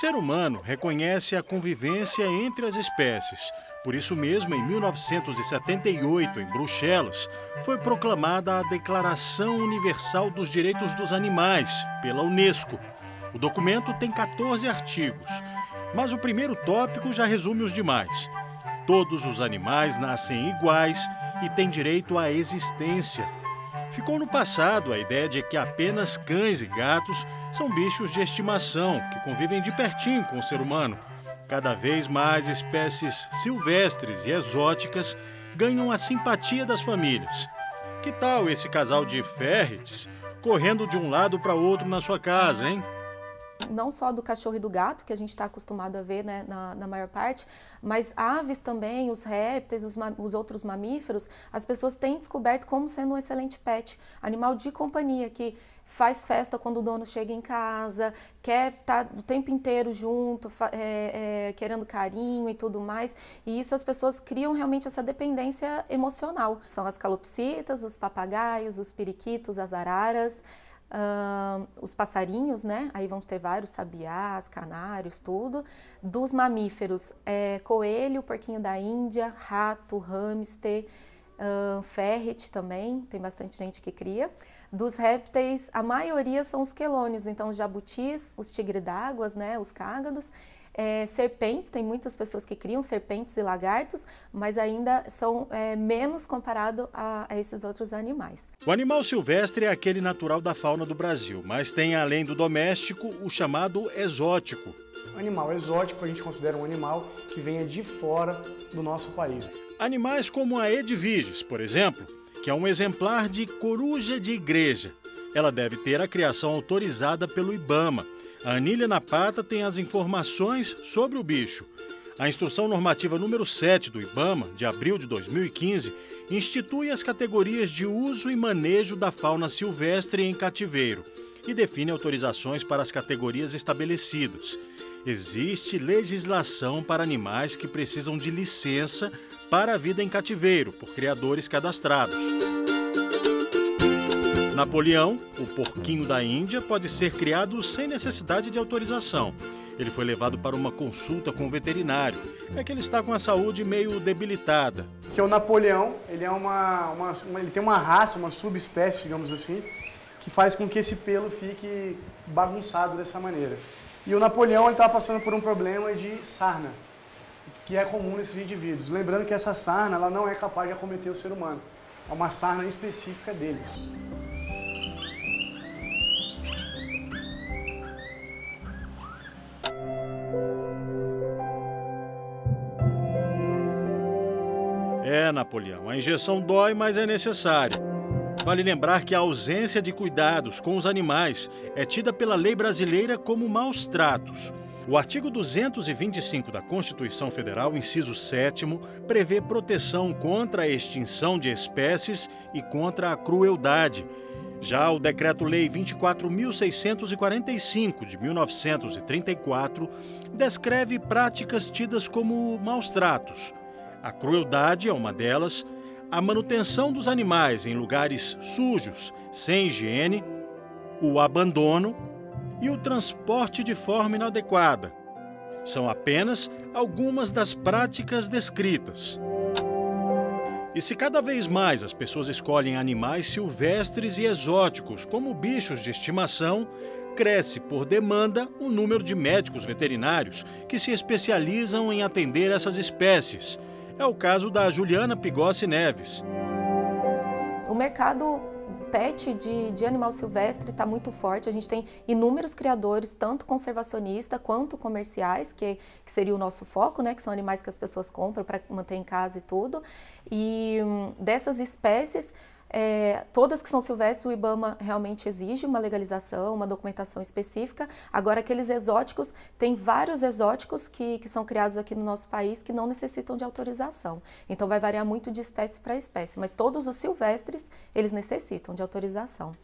Ser humano reconhece a convivência entre as espécies. Por isso mesmo, em 1978, em Bruxelas, foi proclamada a Declaração Universal dos Direitos dos Animais, pela Unesco. O documento tem 14 artigos, mas o primeiro tópico já resume os demais. Todos os animais nascem iguais e têm direito à existência. Ficou no passado a ideia de que apenas cães e gatos são bichos de estimação que convivem de pertinho com o ser humano. Cada vez mais espécies silvestres e exóticas ganham a simpatia das famílias. Que tal esse casal de ferrets correndo de um lado para outro na sua casa, hein? Não só do cachorro e do gato, que a gente está acostumado a ver né, na, na, maior parte, mas aves também, os répteis, os, os, outros mamíferos, as pessoas têm descoberto como sendo um excelente pet, animal de companhia, que faz festa quando o dono chega em casa, quer estar tá o tempo inteiro junto, é, é, querendo carinho e tudo mais. E isso as pessoas criam realmente essa dependência emocional. São as calopsitas, os papagaios, os periquitos, as araras, Uh, os passarinhos, né? Aí vamos ter vários sabiás, canários, tudo. Dos mamíferos, é, coelho, porquinho da Índia, rato, hamster, uh, ferret também, tem bastante gente que cria. Dos répteis, a maioria são os quelônios, então os jabutis, os tigre d'água, né? Os cágados é, serpentes, tem muitas pessoas que criam serpentes e lagartos, mas ainda são é, menos comparado a, a, esses outros animais. O animal silvestre é aquele natural da fauna do Brasil, mas tem além do doméstico o chamado exótico. Animal exótico a gente considera um animal que venha de fora do nosso país. Animais como a Edviges, por exemplo, que é um exemplar de coruja de igreja. Ela deve ter a criação autorizada pelo IBAMA, a anilha na pata tem as informações sobre o bicho. A instrução normativa número 7 do IBAMA, de abril de 2015, institui as categorias de uso e manejo da fauna silvestre em cativeiro e define autorizações para as categorias estabelecidas. Existe legislação para animais que precisam de licença para a vida em cativeiro por criadores cadastrados. Napoleão, o porquinho da Índia, pode ser criado sem necessidade de autorização. Ele foi levado para uma consulta com o veterinário. É que ele está com a saúde meio debilitada. Que o Napoleão, ele é uma, uma, uma, ele tem uma raça, uma subespécie, digamos assim, que faz com que esse pelo fique bagunçado dessa maneira. E o Napoleão estava passando por um problema de sarna, que é comum nesses indivíduos. Lembrando que essa sarna ela não é capaz de acometer o ser humano. É uma sarna específica deles. É, Napoleão, a injeção dói, mas é necessária. Vale lembrar que a ausência de cuidados com os animais é tida pela lei brasileira como maus tratos. O artigo 225 da Constituição Federal, inciso 7, prevê proteção contra a extinção de espécies e contra a crueldade. Já o Decreto-Lei 24.645 de 1934 descreve práticas tidas como maus tratos a crueldade é uma delas, a manutenção dos animais em lugares sujos, sem higiene, o abandono e o transporte de forma inadequada. São apenas algumas das práticas descritas. E se cada vez mais as pessoas escolhem animais silvestres e exóticos como bichos de estimação, cresce por demanda o número de médicos veterinários que se especializam em atender essas espécies é o caso da Juliana Pigossi Neves. O mercado pet de, de animal silvestre está muito forte. A gente tem inúmeros criadores, tanto conservacionista quanto comerciais, que, que seria o nosso foco, né? Que são animais que as pessoas compram para manter em casa e tudo. E hum, dessas espécies, é, todas que são silvestres, o IBAMA realmente exige uma legalização, uma documentação específica. Agora, aqueles exóticos, tem vários exóticos que, que são criados aqui no nosso país que não necessitam de autorização. Então, vai variar muito de espécie para espécie, mas todos os silvestres, eles necessitam de autorização.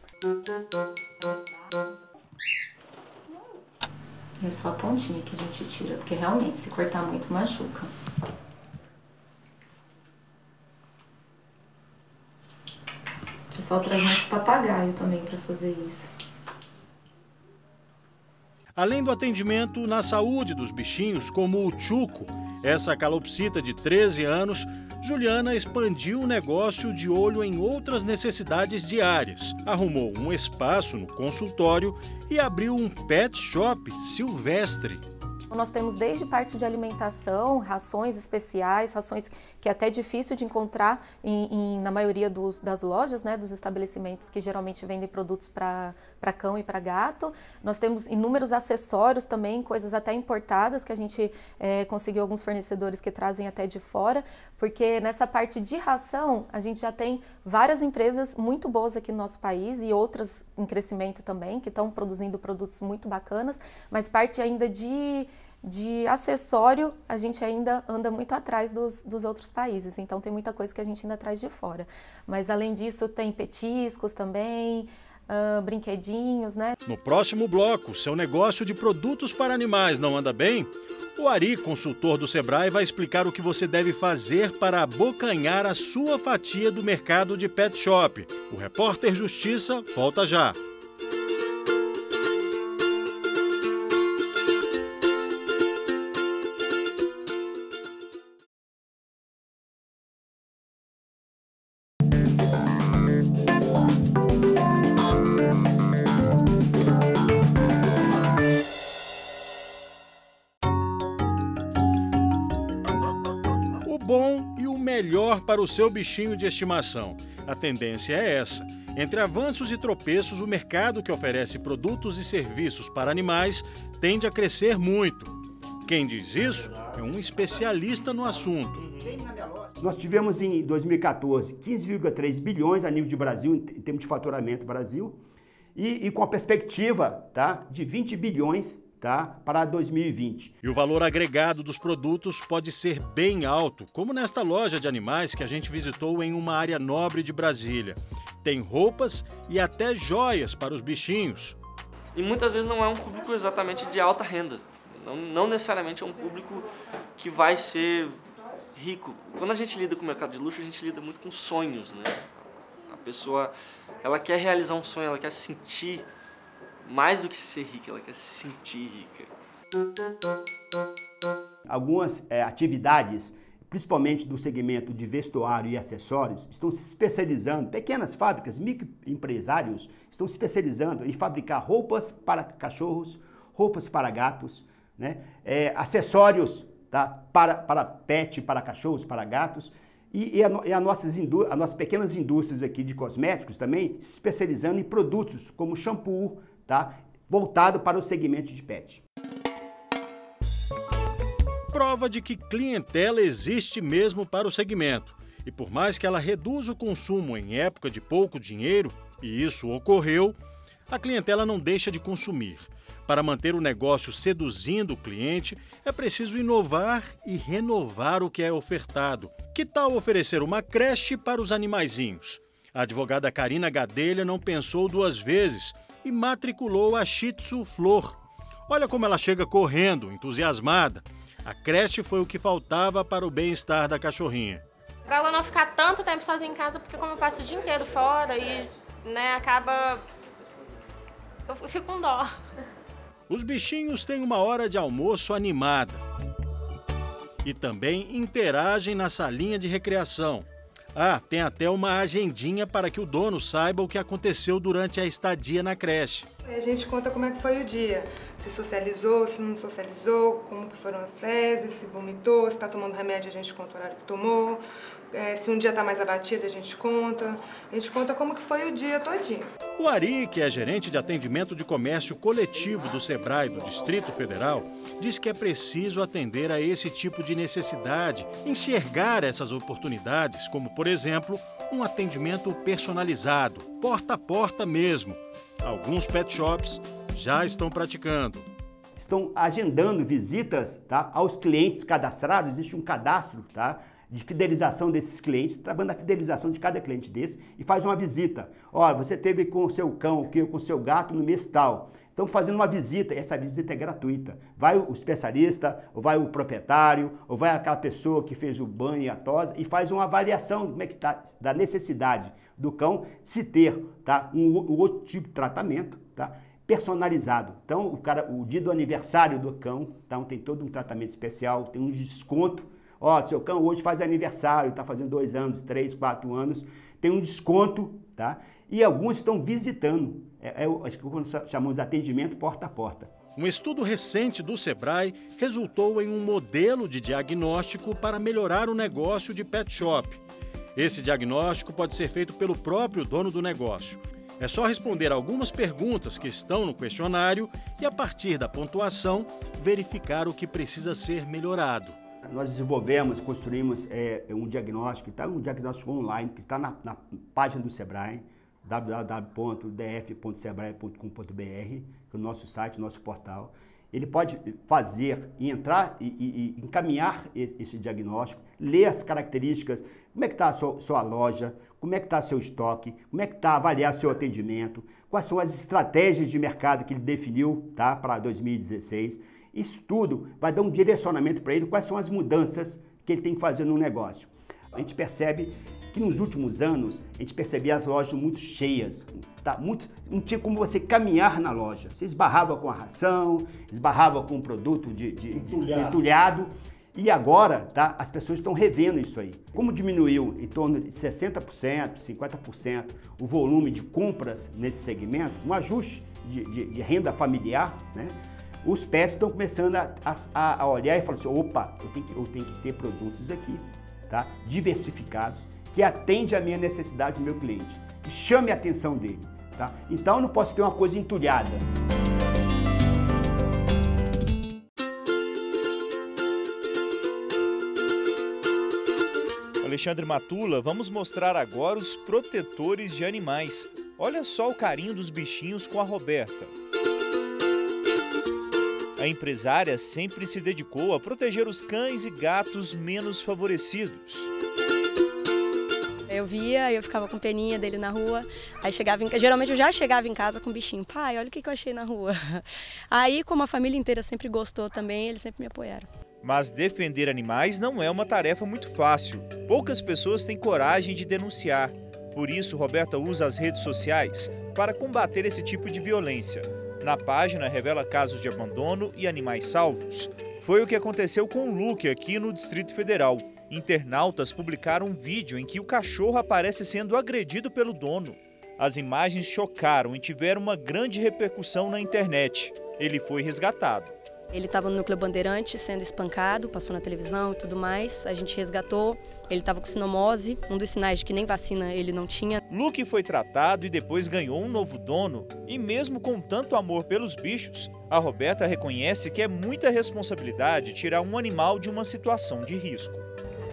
É só a pontinha que a gente tira, porque realmente, se cortar muito, machuca. Pessoal traz muito papagaio também para fazer isso. Além do atendimento na saúde dos bichinhos, como o Chuco, essa calopsita de 13 anos, Juliana expandiu o negócio de olho em outras necessidades diárias. Arrumou um espaço no consultório e abriu um pet shop silvestre. Nós temos desde parte de alimentação, rações especiais, rações que é até difícil de encontrar em, em, na maioria dos, das lojas, né, dos estabelecimentos que geralmente vendem produtos para cão e para gato. Nós temos inúmeros acessórios também, coisas até importadas que a gente é, conseguiu alguns fornecedores que trazem até de fora, porque nessa parte de ração a gente já tem várias empresas muito boas aqui no nosso país e outras em crescimento também, que estão produzindo produtos muito bacanas, mas parte ainda de de acessório, a gente ainda anda muito atrás dos, dos outros países, então tem muita coisa que a gente ainda traz de fora. Mas além disso, tem petiscos também, uh, brinquedinhos, né? No próximo bloco, seu negócio de produtos para animais não anda bem? O Ari, consultor do Sebrae, vai explicar o que você deve fazer para abocanhar a sua fatia do mercado de pet shop. O repórter Justiça volta já. O seu bichinho de estimação. A tendência é essa. Entre avanços e tropeços, o mercado que oferece produtos e serviços para animais tende a crescer muito. Quem diz isso é um especialista no assunto. Nós tivemos em 2014 15,3 bilhões a nível de Brasil, em termos de faturamento Brasil, e, e com a perspectiva tá, de 20 bilhões tá? para 2020. E o valor agregado dos produtos pode ser bem alto, como nesta loja de animais que a gente visitou em uma área nobre de Brasília. Tem roupas e até joias para os bichinhos. E muitas vezes não é um público exatamente de alta renda. Não, não necessariamente é um público que vai ser rico. Quando a gente lida com o mercado de luxo, a gente lida muito com sonhos, né? A pessoa, ela quer realizar um sonho, ela quer sentir mais do que ser rica, ela quer se sentir rica. Algumas é, atividades, principalmente do segmento de vestuário e acessórios, estão se especializando, pequenas fábricas, microempresários, estão se especializando em fabricar roupas para cachorros, roupas para gatos, né? É, acessórios tá? para, para pet, para cachorros, para gatos. E, e, a, e a nossas as nossas pequenas indústrias aqui de cosméticos também se especializando em produtos como shampoo, tá? voltado para o segmento de pet. Prova de que clientela existe mesmo para o segmento. E por mais que ela reduza o consumo em época de pouco dinheiro, e isso ocorreu, a clientela não deixa de consumir. Para manter o negócio seduzindo o cliente, é preciso inovar e renovar o que é ofertado. Que tal oferecer uma creche para os animaizinhos? A advogada Karina Gadelha não pensou duas vezes e matriculou a Shih Tzu Flor. Olha como ela chega correndo, entusiasmada. A creche foi o que faltava para o bem-estar da cachorrinha. Para ela não ficar tanto tempo sozinha em casa, porque como eu passo o dia inteiro fora e, né, acaba eu fico com dó. Os bichinhos têm uma hora de almoço animada. E também interagem na salinha de recreação. Ah, tem até uma agendinha para que o dono saiba o que aconteceu durante a estadia na creche. A gente conta como é que foi o dia, se socializou, se não socializou, como que foram as fezes, se vomitou, se está tomando remédio, a gente conta o horário que tomou, é, se um dia está mais abatido, a gente conta. A gente conta como que foi o dia todinho. O Ari, que é gerente de atendimento de comércio coletivo do Sebrae do Distrito Federal, diz que é preciso atender a esse tipo de necessidade, enxergar essas oportunidades, como, por exemplo, um atendimento personalizado, porta a porta mesmo. Alguns pet shops já estão praticando. Estão agendando visitas tá, aos clientes cadastrados, existe um cadastro tá, de fidelização desses clientes, trabalhando a fidelização de cada cliente desse e faz uma visita. Olha, você teve com o seu cão, com o seu gato no mês tal. Estão fazendo uma visita, essa visita é gratuita. Vai o especialista, ou vai o proprietário, ou vai aquela pessoa que fez o banho e a tosa e faz uma avaliação como é que tá, da necessidade do cão se ter tá, um, um outro tipo de tratamento, tá? personalizado. Então, o, cara, o dia do aniversário do cão, então tem todo um tratamento especial, tem um desconto. Ó, seu cão hoje faz aniversário, está fazendo dois anos, três, quatro anos, tem um desconto, tá? E alguns estão visitando. É, é, acho que quando chamamos de atendimento porta a porta. Um estudo recente do Sebrae resultou em um modelo de diagnóstico para melhorar o negócio de pet shop. Esse diagnóstico pode ser feito pelo próprio dono do negócio. É só responder algumas perguntas que estão no questionário e, a partir da pontuação, verificar o que precisa ser melhorado. Nós desenvolvemos, construímos é, um diagnóstico, está um diagnóstico online que está na, na página do Sebrae, www.df.sebrae.com.br, que é o nosso site, nosso portal ele pode fazer e entrar e, e, e encaminhar esse, diagnóstico, ler as características, como é que está a sua, sua, loja, como é que está seu estoque, como é que está avaliar seu atendimento, quais são as estratégias de mercado que ele definiu tá, para 2016. Isso tudo vai dar um direcionamento para ele, quais são as mudanças que ele tem que fazer no negócio. A gente percebe que nos últimos anos a gente percebia as lojas muito cheias, tá? muito, não tinha como você caminhar na loja. Você esbarrava com a ração, esbarrava com o produto de, de, entulhado. de entulhado. E agora, tá, as pessoas estão revendo isso aí. Como diminuiu em torno de 60%, 50% o volume de compras nesse segmento, um ajuste de, de, de renda familiar, né? os pets estão começando a, a, a olhar e falar assim, opa, eu tenho, que, eu tenho que ter produtos aqui, tá? diversificados, que atende a minha necessidade do meu cliente. E chame a atenção dele. Tá? Então eu não posso ter uma coisa entulhada. Alexandre Matula, vamos mostrar agora os protetores de animais. Olha só o carinho dos bichinhos com a Roberta. A empresária sempre se dedicou a proteger os cães e gatos menos favorecidos. Eu via, eu ficava com peninha dele na rua. Aí chegava em, geralmente eu já chegava em casa com o bichinho. Pai, olha o que, eu achei na rua. Aí, como a família inteira sempre gostou também, eles sempre me apoiaram. Mas defender animais não é uma tarefa muito fácil. Poucas pessoas têm coragem de denunciar. Por isso, Roberta usa as redes sociais para combater esse tipo de violência. Na página revela casos de abandono e animais salvos. Foi o que aconteceu com o Luke aqui no Distrito Federal. Internautas publicaram um vídeo em que o cachorro aparece sendo agredido pelo dono. As imagens chocaram e tiveram uma grande repercussão na internet. Ele foi resgatado. Ele estava no núcleo bandeirante sendo espancado, passou na televisão e tudo mais. A gente resgatou. Ele estava com sinomose, um dos sinais de que nem vacina ele não tinha. Luke foi tratado e depois ganhou um novo dono. E mesmo com tanto amor pelos bichos, a Roberta reconhece que é muita responsabilidade tirar um animal de uma situação de risco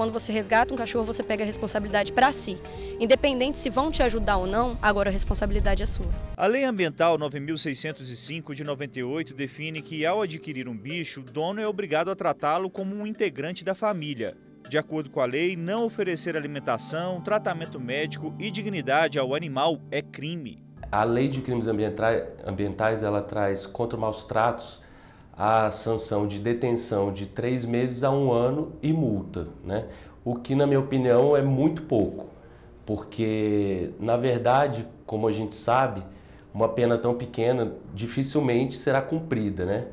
quando você resgata um cachorro, você pega a responsabilidade para si. Independente se vão te ajudar ou não, agora a responsabilidade é sua. A Lei Ambiental 9605 de 98 define que ao adquirir um bicho, o dono é obrigado a tratá-lo como um integrante da família. De acordo com a lei, não oferecer alimentação, tratamento médico e dignidade ao animal é crime. A lei de crimes ambientais ela traz contra maus tratos a sanção de detenção de três meses a um ano e multa, né? O que, na minha opinião, é muito pouco, porque, na verdade, como a gente sabe, uma pena tão pequena dificilmente será cumprida, né?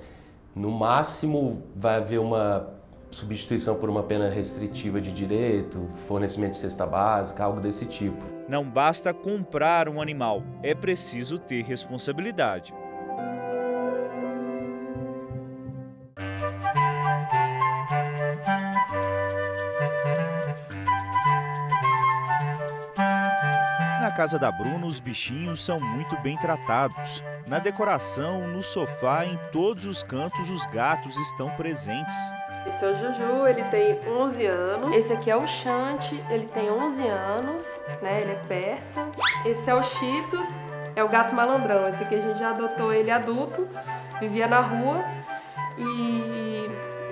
No máximo, vai haver uma substituição por uma pena restritiva de direito, fornecimento de cesta básica, algo desse tipo. Não basta comprar um animal, é preciso ter responsabilidade. Casa da Bruna, os bichinhos são muito bem tratados. Na decoração, no sofá, em todos os cantos, os gatos estão presentes. Esse é o Juju, ele tem 11 anos. Esse aqui é o Chante, ele tem 11 anos, né? Ele é persa. Esse é o Cheetos, é o gato malandrão. Esse aqui a gente já adotou ele adulto, vivia na rua. E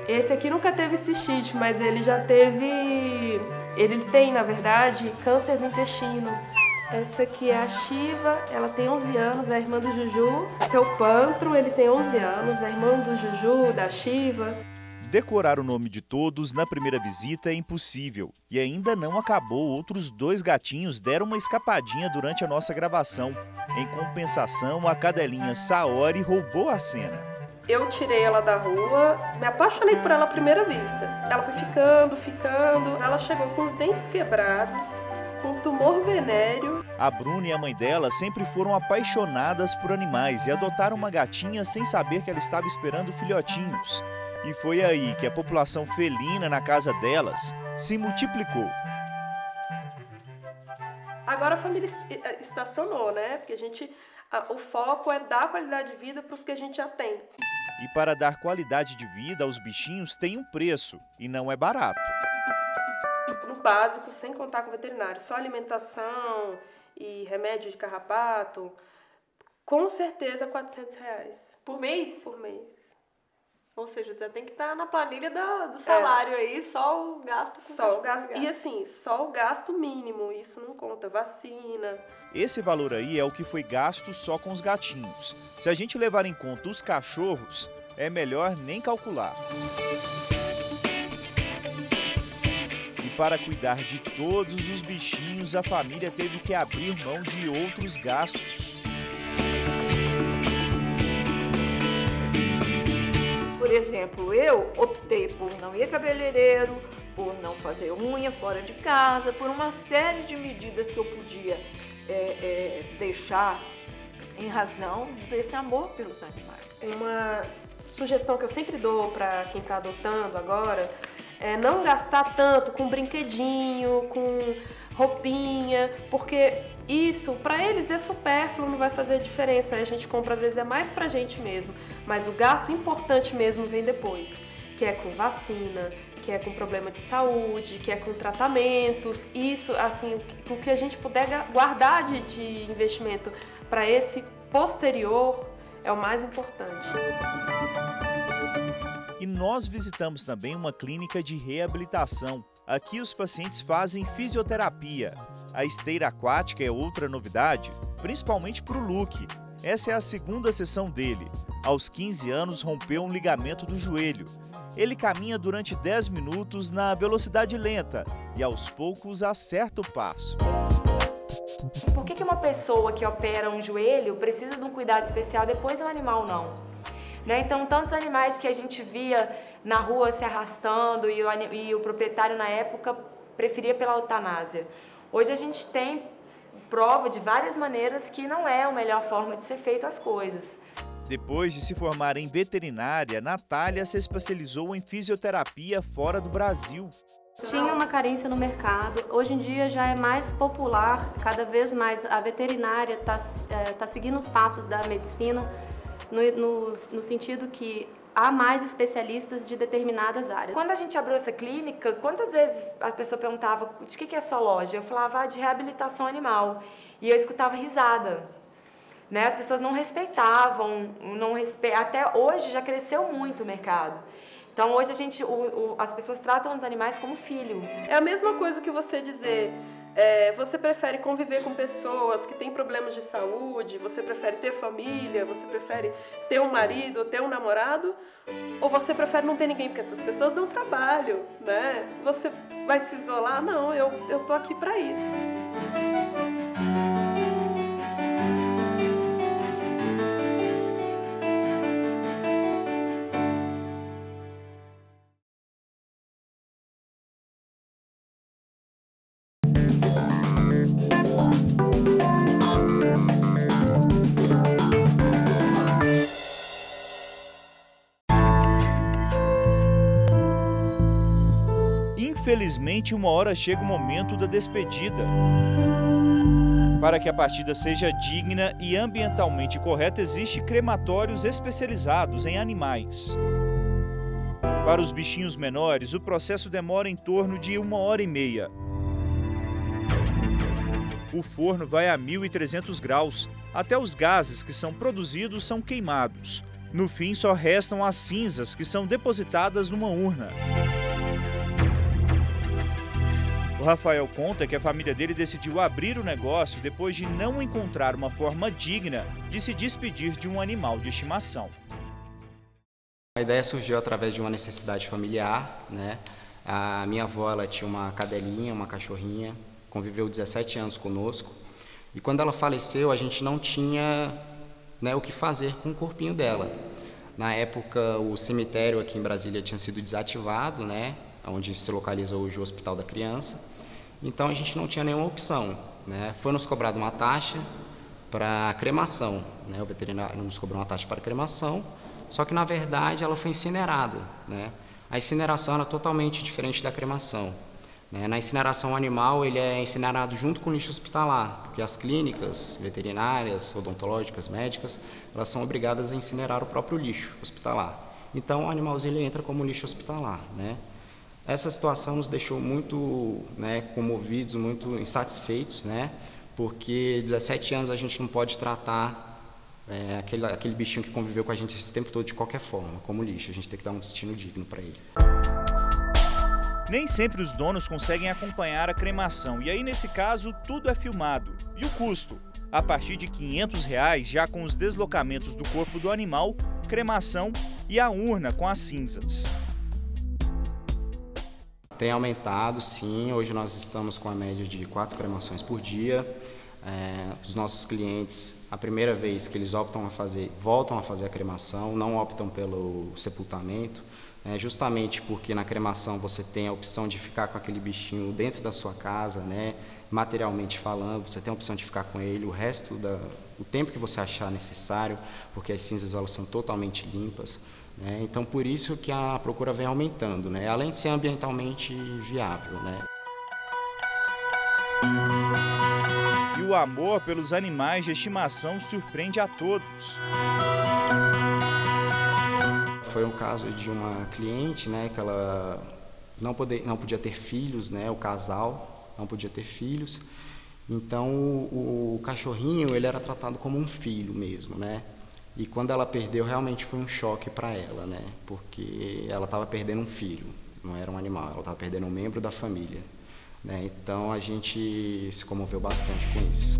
esse aqui nunca teve cistite, mas ele já teve... Ele tem, na verdade, câncer do intestino. Essa aqui é a Shiva, ela tem 11 anos, é a irmã do Juju. O Pantro, ele tem 11 anos, é irmão do Juju, da Shiva. Decorar o nome de todos na primeira visita é impossível. E ainda não acabou, outros dois gatinhos deram uma escapadinha durante a nossa gravação. Em compensação, a cadelinha Saori roubou a cena. Eu tirei ela da rua, me apaixonei por ela à primeira vista. Ela foi ficando, ficando, ela chegou com os dentes quebrados, com tumor venéreo. A Bruna e a mãe dela sempre foram apaixonadas por animais e adotaram uma gatinha sem saber que ela estava esperando filhotinhos. E foi aí que a população felina na casa delas se multiplicou. Agora a família eh, estacionou, né? Porque a gente, o foco é dar qualidade de vida para os que a gente já tem. E para dar qualidade de vida aos bichinhos tem um preço e não é barato. No básico, sem contar com veterinário, só alimentação e remédio de carrapato, com certeza 400 reais. Por mês? Por mês. Ou seja, já tem que estar na planilha da, do salário é. aí, só o gasto com Só o gasto. E assim, só o gasto mínimo, isso não conta vacina. Esse valor aí é o que foi gasto só com os gatinhos. Se a gente levar em conta os cachorros, é melhor nem calcular. E para cuidar de todos os bichinhos, a família teve que abrir mão de outros gastos. Por exemplo, eu optei por não ir cabeleireiro, por não fazer unha fora de casa, por uma série de medidas que eu podia é, é, deixar em razão desse amor pelos animais. Uma sugestão que eu sempre dou para quem está adotando agora é não gastar tanto com brinquedinho, com roupinha, porque isso para eles é supérfluo, não vai fazer diferença. A gente compra às vezes é mais pra gente mesmo, mas o gasto importante mesmo vem depois, que é com vacina, que é com problema de saúde, que é com tratamentos. Isso, assim, o que a gente puder guardar de, de investimento para esse posterior é o mais importante. Nós visitamos também uma clínica de reabilitação Aqui os pacientes fazem fisioterapia. A esteira aquática é outra novidade, principalmente para o Luke. Essa é a segunda sessão dele. Aos 15 anos rompeu um ligamento do joelho. Ele caminha durante 10 minutos na velocidade lenta e aos poucos acerta o passo. Por que uma pessoa que opera um joelho precisa de um cuidado especial depois um animal não? Né? Então, tantos animais que a gente via na rua se arrastando e o, e o proprietário na época preferia pela eutanásia. Hoje a gente tem prova de várias maneiras que não é a melhor forma de ser feito as coisas. Depois de se formar em veterinária, Natália se especializou em fisioterapia fora do Brasil. Tinha uma carência no mercado, hoje em dia já é mais popular, cada vez mais a veterinária está é, tá seguindo os passos da medicina, no, no, no sentido que há mais especialistas de determinadas áreas. Quando a gente abriu essa clínica, quantas vezes as pessoas perguntavam de que, que é sua loja? Eu falava ah, de reabilitação animal e eu escutava risada. Né? As pessoas não respeitavam, não respe... até hoje já cresceu muito o mercado. Então hoje a gente, o, o, as pessoas tratam os animais como filho. É a mesma coisa que você dizer é, você prefere conviver com pessoas que têm problemas de saúde? Você prefere ter família? Você prefere ter um marido ter um namorado? Ou você prefere não ter ninguém? Porque essas pessoas dão trabalho, né? Você vai se isolar? Não, eu, eu tô aqui para isso. Infelizmente, uma hora chega o momento da despedida. Para que a partida seja digna e ambientalmente correta, existem crematórios especializados em animais. Para os bichinhos menores, o processo demora em torno de uma hora e meia. O forno vai a 1.300 graus, até os gases que são produzidos são queimados. No fim, só restam as cinzas que são depositadas numa urna. Rafael conta que a família dele decidiu abrir o negócio depois de não encontrar uma forma digna de se despedir de um animal de estimação. A ideia surgiu através de uma necessidade familiar, né? A minha avó ela tinha uma cadelinha, uma cachorrinha, conviveu 17 anos conosco. E quando ela faleceu, a gente não tinha né, o que fazer com o corpinho dela. Na época, o cemitério aqui em Brasília tinha sido desativado, né, onde se localiza hoje o Hospital da Criança. Então a gente não tinha nenhuma opção. Né? Foi nos cobrado uma taxa para cremação. Né? O veterinário nos cobrou uma taxa para cremação, só que na verdade ela foi incinerada. Né? A incineração era totalmente diferente da cremação. Né? Na incineração animal, ele é incinerado junto com o lixo hospitalar, porque as clínicas veterinárias, odontológicas, médicas, elas são obrigadas a incinerar o próprio lixo hospitalar. Então, o animalzinho entra como lixo hospitalar. Né? Essa situação nos deixou muito né, comovidos, muito insatisfeitos, né? porque 17 anos a gente não pode tratar é, aquele, aquele bichinho que conviveu com a gente esse tempo todo de qualquer forma, como lixo. A gente tem que dar um destino digno para ele. Nem sempre os donos conseguem acompanhar a cremação e aí nesse caso tudo é filmado. E o custo? A partir de 500 reais, já com os deslocamentos do corpo do animal, cremação e a urna com as cinzas. Tem aumentado, sim. Hoje nós estamos com a média de quatro cremações por dia. É, os nossos clientes, a primeira vez que eles optam a fazer, voltam a fazer a cremação, não optam pelo sepultamento, né, justamente porque na cremação você tem a opção de ficar com aquele bichinho dentro da sua casa, né, materialmente falando, você tem a opção de ficar com ele o resto da, o tempo que você achar necessário, porque as cinzas elas são totalmente limpas. Né? Então, por isso que a procura vem aumentando, né? além de ser ambientalmente viável. Né? E o amor pelos animais de estimação surpreende a todos. Foi um caso de uma cliente né, que ela não, poder, não podia ter filhos, né, o casal não podia ter filhos. Então, o, o cachorrinho ele era tratado como um filho mesmo, né? E quando ela perdeu, realmente foi um choque para ela, né? Porque ela estava perdendo um filho, não era um animal, ela estava perdendo um membro da família. Né? Então a gente se comoveu bastante com isso.